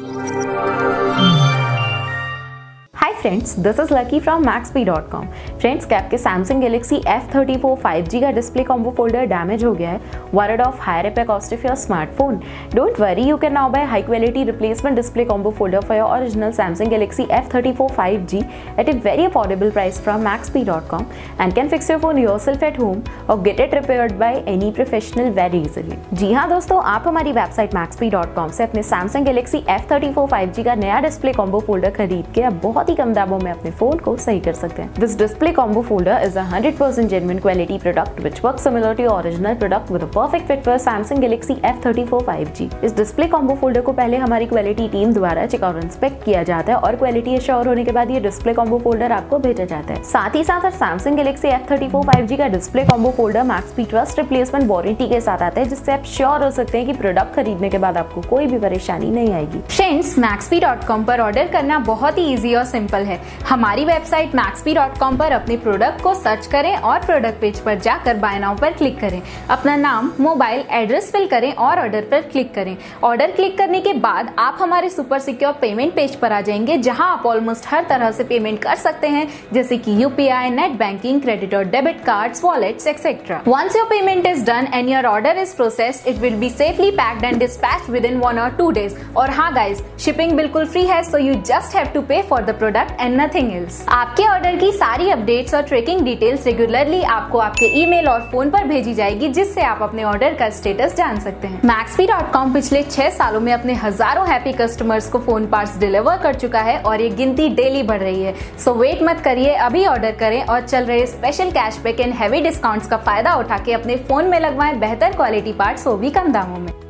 Thank you. Friends this is Lucky from maxp.com friends क्या आपके Samsung Galaxy F34 5G का display combo folder damage हो गया है? Worried of higher repair cost of your smartphone don't worry you can now buy high quality replacement display combo folder for your original Samsung Galaxy F34 5G at a very affordable price from maxp.com and can fix your phone yourself at home or get it repaired by any professional very easily. जी हाँ दोस्तों, आप हमारी website maxp.com से अपने Samsung Galaxy F34 5G का नया display combo folder खरीद के अब बहुत ही कम दामों में अपने फ़ोन को सही कर सकते हैं। This display combo folder is a 100% genuine quality product which work similar to original product with perfect fit for Samsung Galaxy F34 5G इस डिस्प्ले कॉम्बो फोल्डर को पहले हमारी क्वालिटी टीम द्वारा चेक और इंस्पेक्ट किया जाता है और क्वालिटी अश्योर होने के बाद ये डिस्प्ले कॉम्बो फोल्डर आपको भेजा जाता है। साथ ही साथ सैमसंग गैलेक्सी F34 5G का display combo folder Max P trust replacement warranty के साथ आता है, जिससे आप श्योर हो सकते हैं कि प्रोडक्ट खरीदने के बाद आपको कोई भी परेशानी नहीं आएगी। फ्रेंड्स maxp.com पर ऑर्डर करना बहुत ही इजी और सिंपल है। हमारी वेबसाइट maxp.com पर अपने प्रोडक्ट को सर्च करें और प्रोडक्ट पेज पर जाकर बाय नाउ पर क्लिक करें। अपना नाम मोबाइल एड्रेस फिल करें और ऑर्डर पर क्लिक करें। ऑर्डर क्लिक करने के बाद आप हमारे सुपर सिक्योर पेमेंट पेज पर आ जाएँगे, जहाँ आप ऑलमोस्ट हर तरह से पेमेंट कर सकते हैं, जैसे कि यूपीआई नेट बैंकिंग क्रेडिट और debit card wallets etcetera once your payment is done and your order is process it will be safely packed and dispatch within one और टू डेज़ और हाँ गाइज़ शिपिंग बिल्कुल free है so you just have to pay for the product and nothing else आपके order की सारी updates और tracking details regularly आपको आपके ईमेल और फ़ोन पर भेजी जाएगी, जिससे आप अपने ऑर्डर का स्टेटस जान सकते हैं। मैक्सपी.com पिछले छह सालों में अपने हज़ारों हैप्पी कस्टमर्स को फ़ोन पार्ट्स डिलीवर कर चुका है और ये गिनती डेली बढ़ रही है। सो वेट मत करिए, अभी ऑर्डर करें और चल रहे special cashback and heavy discounts का फ़ायदा उठा के अपने फ़ोन में लगवाएँ बेहतर क्वालिटी पार्ट्स वो भी कम दामों में।